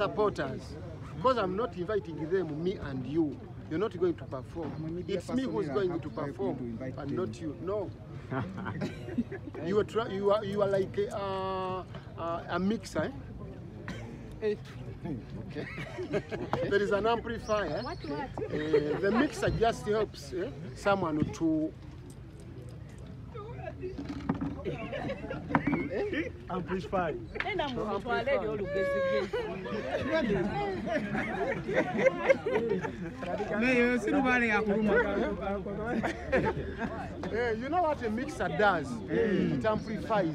supporters. Because I'm not inviting them, me and you. You're not going to perform. It's me who's going to perform, and not you. No. you are try, you are you are like a, uh, uh, a mixer. Eh? Okay. there is an amplifier. What what? Uh, the mixer just helps eh, someone to amplify Nenda mutwale lyo lugezigezi. naye si lubaale yakuluma Eh, you know what a mixer does? It amplifies.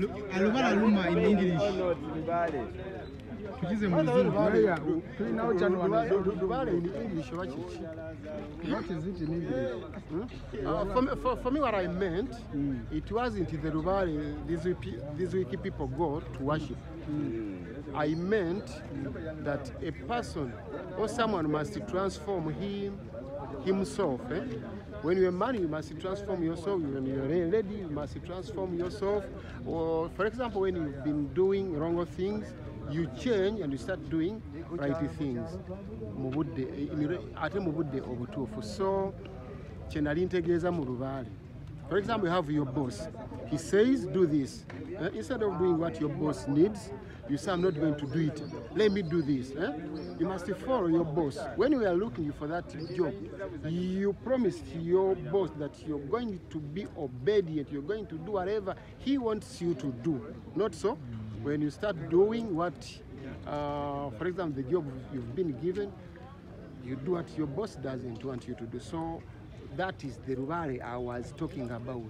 to- to- toddamu nayo kuntawaanya. Ebyo nabyo Lu- alubala luma in english tukize mu luzungu in English? Uh, for, me, for, for me, what I meant, it wasn't the Rubale these, week- these week people go to worship. I meant that a person or someone must transform him, himself. Eh? When you're a man, you must transform yourself. When you're a lady, you must transform yourself. Or, for example, when you've been doing wrong things, you change and you start doing right things. Obutuufu. So, for example you have your boss he says do this Eh, instead of doing what your boss needs you say i'm not going to do it let me do this eh? you must follow your boss when you are looking for that job you promised your boss that you're going to be obedient you're going to do whatever he wants you to do not so when you start doing what uh, for example the job you've been given you do what your boss doesn't want you to do. So that is the Rubare I was talking about.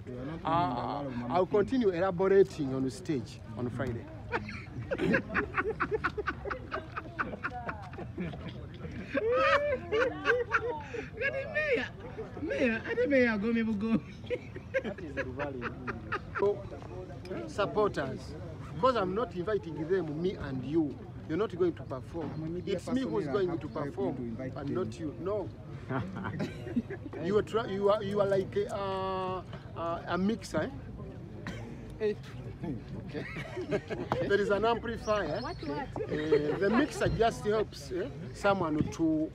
Uh, I'll continue elaborating on the stage on Friday. Kati meya meya ate meya agomye bugomi supporters, because I'm not inviting them, me and you. You're not going to perform. It's me who's going to perform, and not you. No. you are you are you are like a, uh, uh, a mixer. Eh? Okay. there is an amplifier. What what? Uh, the mixer just helps eh, someone to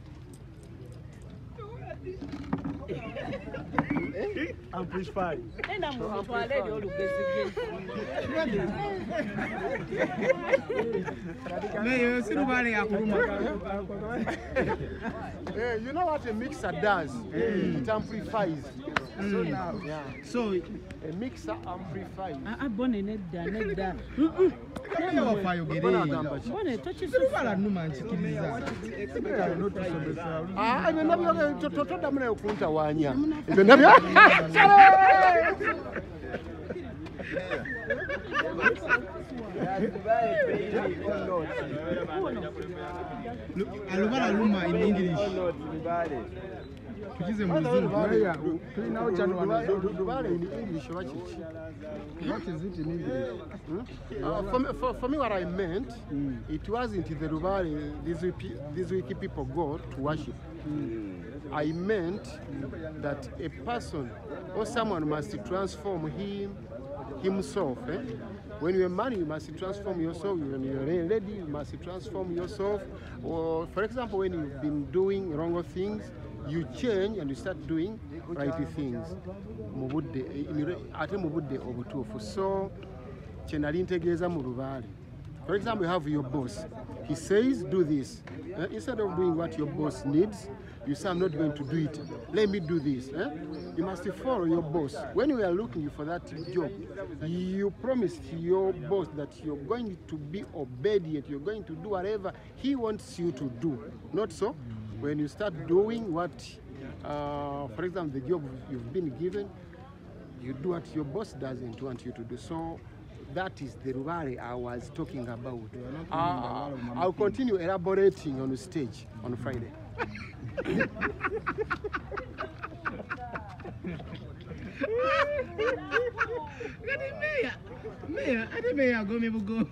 amplify Nenda mutwale lyo lugezigezi. naye si lubaale yakuluma Eh, you know what a mixer does? It amplifies. So now, yeah. so A mixer amplifies. Ah, bone nedda nedda. naye waffe ayogere Bone tokisobola. silubaala nnuma nkikiriza Ah, ebyo nabyo to- to- toddamu nayo kuntawaanya. Ebyo nabyo Lu- alubala luma in english tukize mu Lubale in English oba kiki? Uh, for, me, for, for me, what I meant, it wasn't the Rubale these week, these week people go to worship. I meant that a person or someone must transform him, himself. Eh? When you're a man, you must transform yourself. When you're a lady, you must transform yourself. Or, for example, when you've been doing wrong things, you change and you start doing right things. Ate. So, for example you have your boss. He says do this. Eh, instead of doing what your boss needs you say i'm not going to do it. Let me do this. Eh? you must follow your boss. When you are looking for that job you promised your boss that you're going to be obedient. You're going to do whatever he wants you to do. Not so when you start doing what uh, for example the job you've been given you do what your boss doesn't want you to do. So that is the Rubare I was talking about. Uh, I'll continue elaborating on the stage on Friday. Kati meya, meya, ate meya agomye bugomi.